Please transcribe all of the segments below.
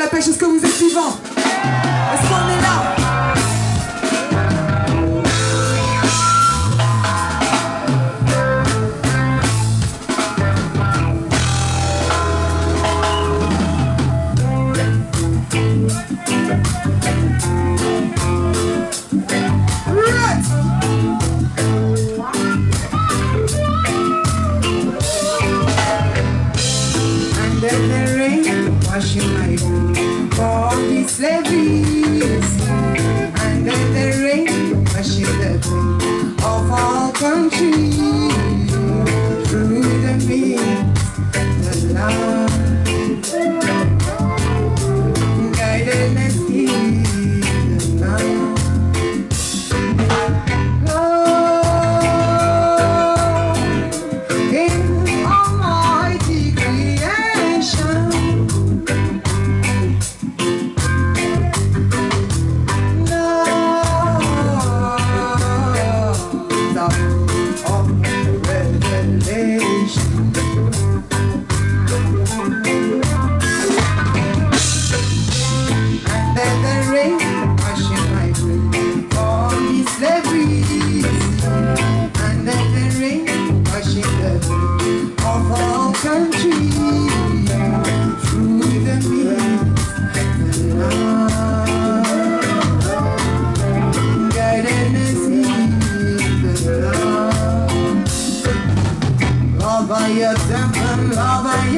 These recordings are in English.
la pêche, est-ce que vous êtes vivants washing my room for the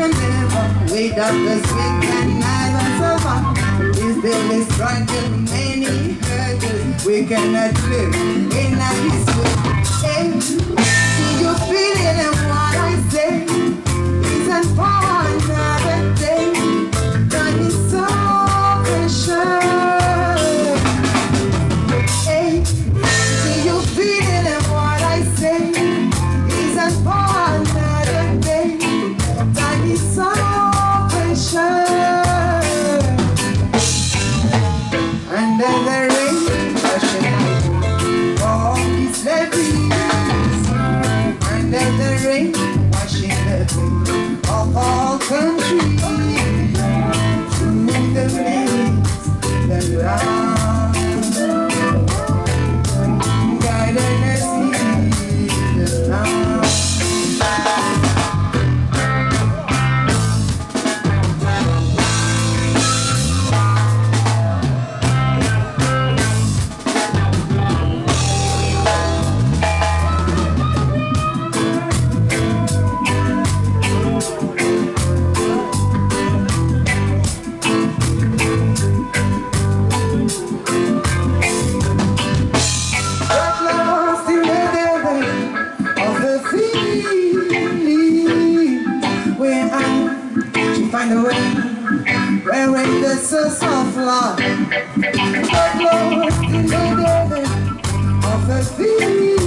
neighbor. Without the sweet can never survive. This trying to many hurdles. We cannot live in a peace way. See you feeling what pain of find a way. Where when the source of love? But lost in the of the feeling